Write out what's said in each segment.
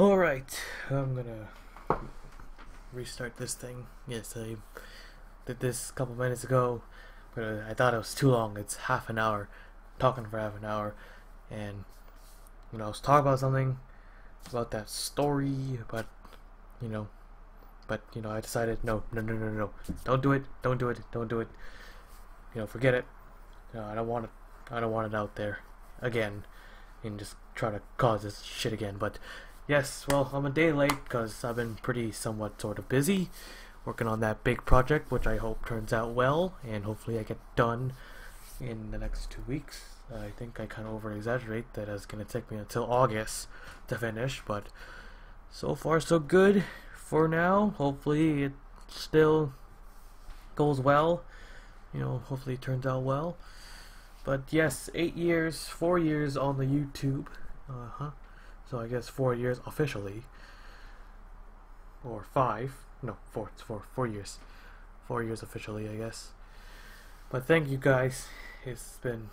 Alright, I'm gonna restart this thing. Yes, I did this a couple minutes ago, but I thought it was too long. It's half an hour, talking for half an hour, and you know, I was talking about something, about that story, but you know, but you know, I decided no, no, no, no, no, don't do it, don't do it, don't do it. You know, forget it. No, I don't want it. I don't want it out there again, and just try to cause this shit again. But yes, well, I'm a day late because I've been pretty somewhat sort of busy working on that big project, which I hope turns out well, and hopefully I get done in the next two weeks. I think I kind of over exaggerate that it's going to take me until August to finish, but so far so good for now. Hopefully it still goes well. You know, hopefully it turns out well. But yes, eight years, four years on the YouTube. Uh huh. So I guess four years officially, or five. No, four. It's four. Four years. Four years officially, I guess. But thank you guys. It's been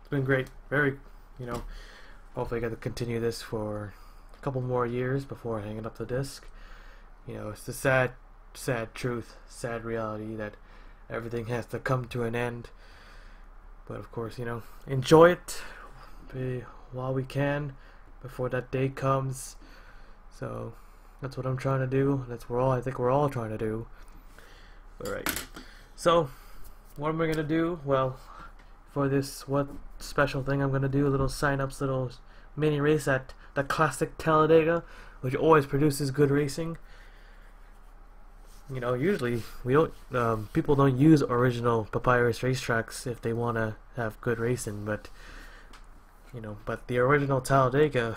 it's been great. Very, you know. Hopefully, I get to continue this for a couple more years before hanging up the disc. You know, it's the sad, sad truth, sad reality that everything has to come to an end. But of course, you know, enjoy it eh, while we can before that day comes. So that's what I'm trying to do. That's what all I think we're all trying to do. Alright. So what am I gonna do? Well, for this what special thing I'm gonna do, little sign-ups, little mini race at the classic Talladega, which always produces good racing. You know, usually we don't. Um, people don't use original Papyrus racetracks if they want to have good racing, but you know, but the original Talladega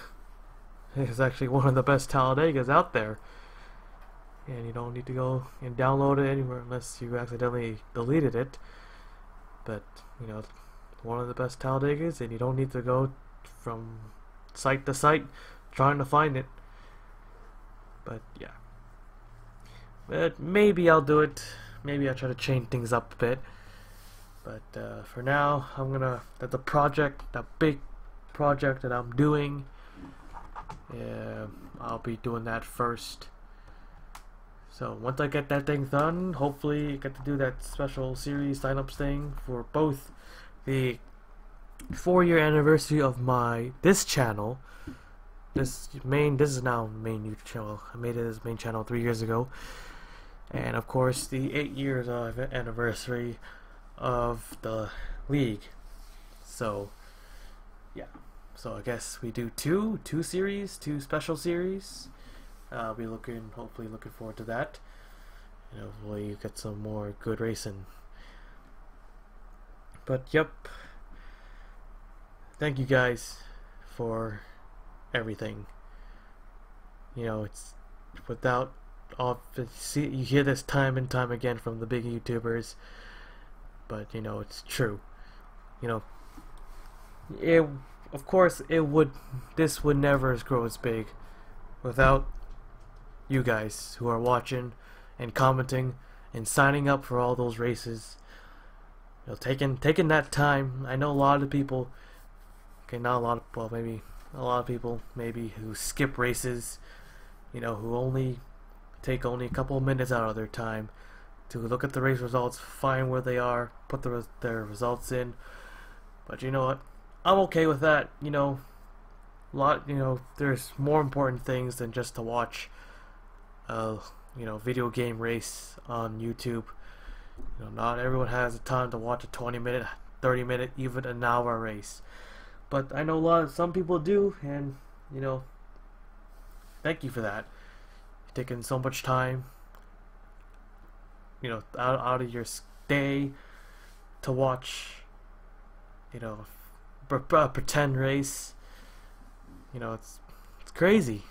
is actually one of the best Talladegas out there. And you don't need to go and download it anywhere unless you accidentally deleted it. But, you know, one of the best Talladegas, and you don't need to go from site to site trying to find it. But, yeah. But maybe I'll do it. Maybe I'll try to change things up a bit. But uh, for now, I'm gonna, that's a project, that big project that I'm doing. I'll be doing that first. So once I get that thing done, hopefully I get to do that special series sign-ups thing for both the four-year anniversary of my this channel. This main, this is now main YouTube channel. I made it as main channel three years ago, and of course the eight years of anniversary of the league. So yeah. So I guess we do two, two series, two special series. Uh, I'll be looking, hopefully looking forward to that. And hopefully you get some more good racing. But yep. Thank you guys for everything. You know, it's without all see you hear this time and time again from the big YouTubers, but you know it's true. You know, it of course it would this would never grow as big without you guys who are watching and commenting and signing up for all those races. You know taking taking that time. I know a lot of people okay not a lot of well maybe a lot of people maybe who skip races you know who only take only a couple of minutes out of their time to look at the race results find where they are put the, their results in. But you know what I'm okay with that. You know, a lot. You know, there's more important things than just to watch a you know video game race on YouTube. You know, not everyone has the time to watch a 20 minute, 30 minute, even an hour race. But I know a lot. Of, some people do, and you know, thank you for that. You're taking so much time. You know, out out of your day to watch. You know, pretend race. You know, it's it's crazy.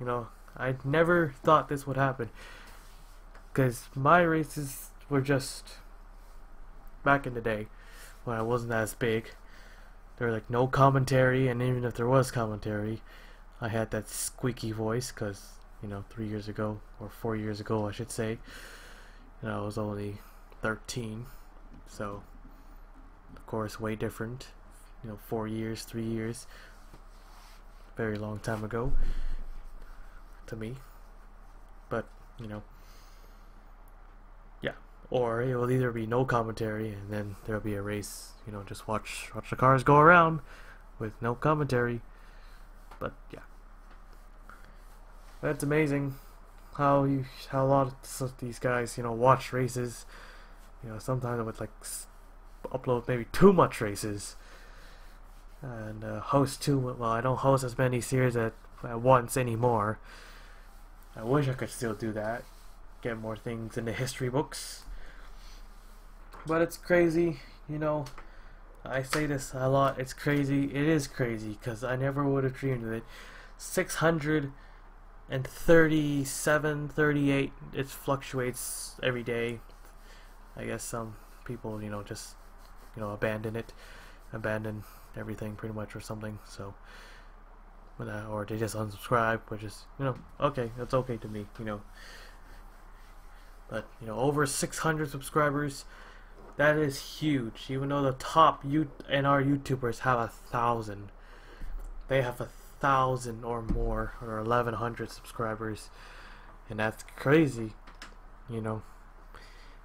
You know, I never thought this would happen because my races were just back in the day when I wasn't as big. There was like no commentary, and even if there was commentary, I had that squeaky voice because you know three years ago or four years ago, I should say. You know, I was only 13, so of course way different you know four years three years very long time ago to me. But, you know, yeah. Or it will either be no commentary and then there'll be a race, you know, just watch watch the cars go around with no commentary. But yeah. That's amazing how you how a lot of these guys, you know, watch races. You know, sometimes with like upload maybe too much races and uh, host too well I don't host as many series at, at once anymore. I wish I could still do that. Get more things in the history books. But it's crazy you know. I say this a lot it's crazy it is crazy because I never would have dreamed of it. 637 38 it fluctuates every day. I guess some people you know just you know abandon it abandon everything pretty much or something so. Uh, or they just unsubscribe which is you know okay that's okay to me you know. But you know over 600 subscribers that is huge even though the top you and our youtubers have a thousand. They have a thousand or more or 1100 subscribers and that's crazy you know.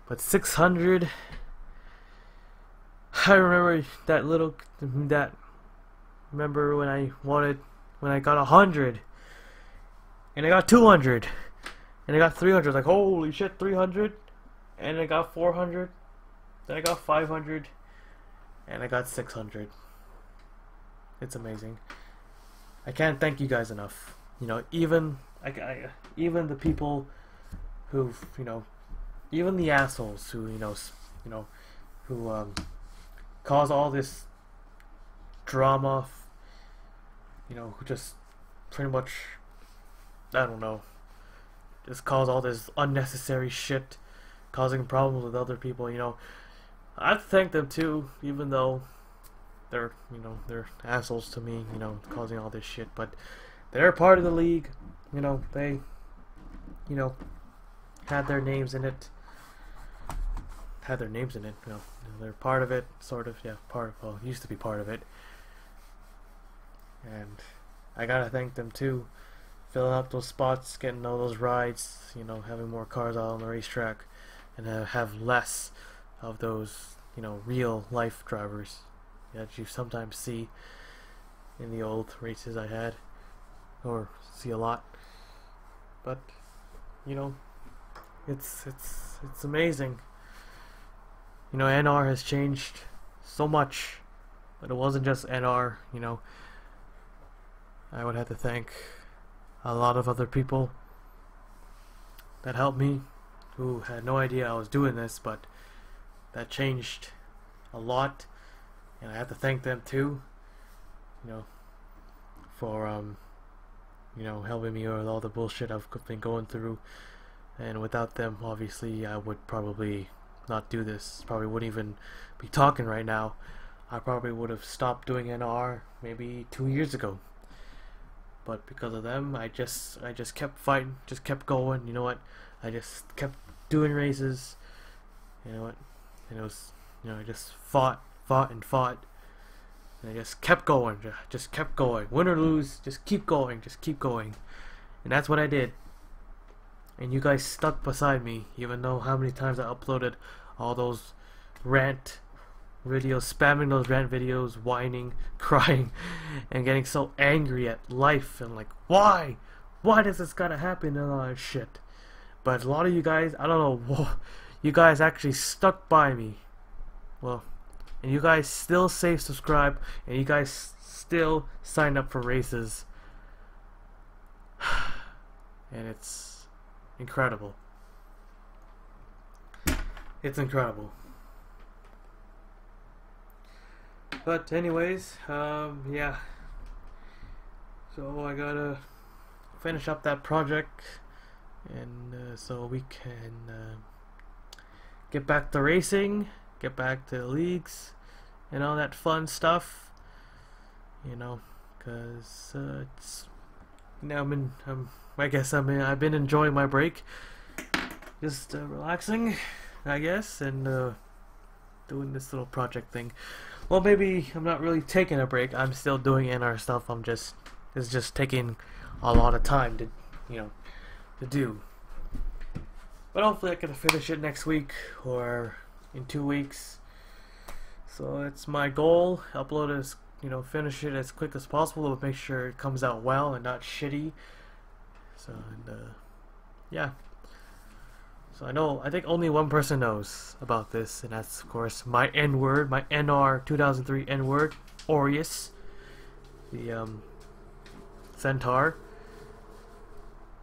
But 600 I remember that little that remember when I wanted when I got a hundred and I got two hundred and I got three hundred like holy shit three hundred and I got four hundred then I got five hundred and I got six hundred. It's amazing. I can't thank you guys enough. You know even I, I even the people who you know even the assholes who you know you know who um cause all this drama, you know, just pretty much, I don't know, just cause all this unnecessary shit, causing problems with other people, you know. I thank them too, even though they're, you know, they're assholes to me, you know, causing all this shit, but they're part of the league, you know, they, you know, had their names in it, had their names in it, you know, they're part of it, sort of. Yeah, part. of. Well, used to be part of it. And I gotta thank them too, filling up those spots, getting all those rides. You know, having more cars out on the racetrack, and uh, have less of those, you know, real life drivers that you sometimes see in the old races I had, or see a lot. But you know, it's it's it's amazing you know, NR has changed so much, but it wasn't just NR, you know. I would have to thank a lot of other people that helped me who had no idea I was doing this, but that changed a lot, and I have to thank them too, you know, for, um, you know, helping me with all the bullshit I've been going through, and without them, obviously, I would probably not do this. Probably wouldn't even be talking right now. I probably would have stopped doing NR maybe two years ago. But because of them, I just I just kept fighting, just kept going. You know what? I just kept doing races. You know what? And it was you know I just fought, fought, and fought. And I just kept going, just kept going. Win or lose, just keep going, just keep going. And that's what I did and you guys stuck beside me even though how many times I uploaded all those rant videos spamming those rant videos whining crying and getting so angry at life and like why? Why does this gotta happen and all that shit? But a lot of you guys I don't know you guys actually stuck by me. Well and you guys still say subscribe and you guys still signed up for races. And it's incredible. It's incredible. But anyways, um, yeah. So I gotta finish up that project, and uh, so we can uh, get back to racing, get back to leagues, and all that fun stuff. You know, cause uh, it's now I'm in, I'm I guess I mean I've been enjoying my break, just uh, relaxing, I guess, and uh, doing this little project thing. Well, maybe I'm not really taking a break. I'm still doing NR stuff. I'm just it's just taking a lot of time to you know, to do. But hopefully I can finish it next week or in two weeks. So it's my goal. Upload as you know, finish it as quick as possible, but make sure it comes out well and not shitty. So and uh, yeah. So I know I think only one person knows about this, and that's of course my N word, my NR 2003 N word, Aureus, the um, Centaur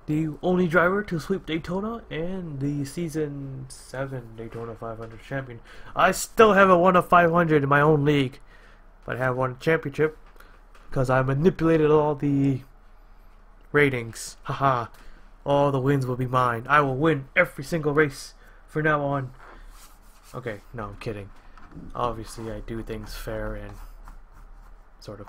the only driver to sweep Daytona and the season 7 Daytona 500 champion. I still haven't won a 500 in my own league, but I have won a championship because I manipulated all the ratings. Haha. all the wins will be mine. I will win every single race from now on. Okay, no, I'm kidding. Obviously, I do things fair and sort of.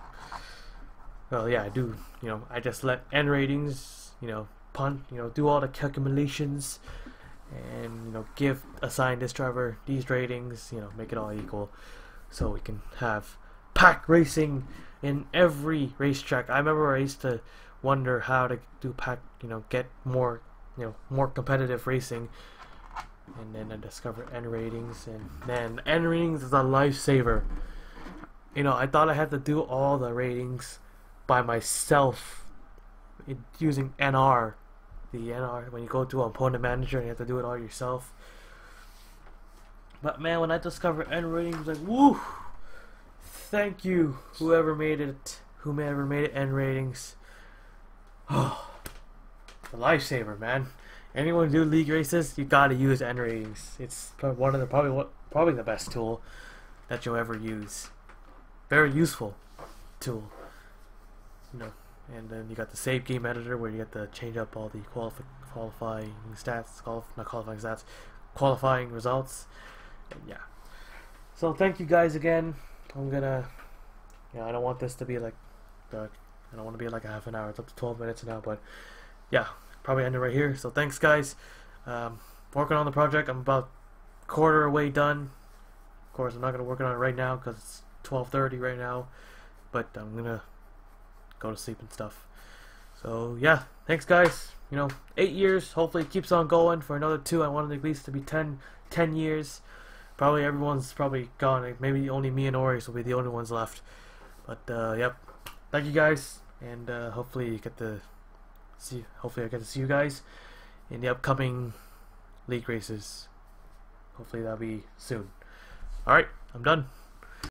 Well, yeah, I do. You know, I just let N ratings, you know, punt, you know, do all the calculations and you know give assign this driver these ratings, you know, make it all equal so we can have pack racing in every racetrack. I remember I used to wonder how to do pack, you know, get more, you know, more competitive racing. And then I discovered N ratings, and man, N ratings is a lifesaver. You know, I thought I had to do all the ratings by myself using NR, the NR, when you go to opponent manager and you have to do it all yourself. But man, when I discovered N ratings, like, woo! Thank you, whoever made it, whomever made it N ratings. Oh, a lifesaver, man. Anyone do league races, you gotta use N ratings. It's one of the probably probably the best tool that you'll ever use. Very useful tool. You know and then you got the save game editor where you get to change up all the qualif qualifying stats, qualif not qualifying stats, qualifying results. And yeah. So thank you guys again. I'm gonna, yeah, I don't want this to be like, the, I don't want to be like a half an hour. It's up to 12 minutes now, but yeah, probably end it right here. So thanks guys. Um, working on the project. I'm about quarter away done. Of course, I'm not gonna work on it right now because it's 12:30 right now, but I'm gonna go to sleep and stuff. So yeah, thanks guys. You know, eight years. Hopefully it keeps on going for another two. I wanted at least to be 10, 10 years. Probably everyone's probably gone. Maybe only me and Aureus will be the only ones left. But uh, yep, thank you guys, and uh, hopefully you get to see. Hopefully I get to see you guys in the upcoming league races. Hopefully that'll be soon. All right, I'm done.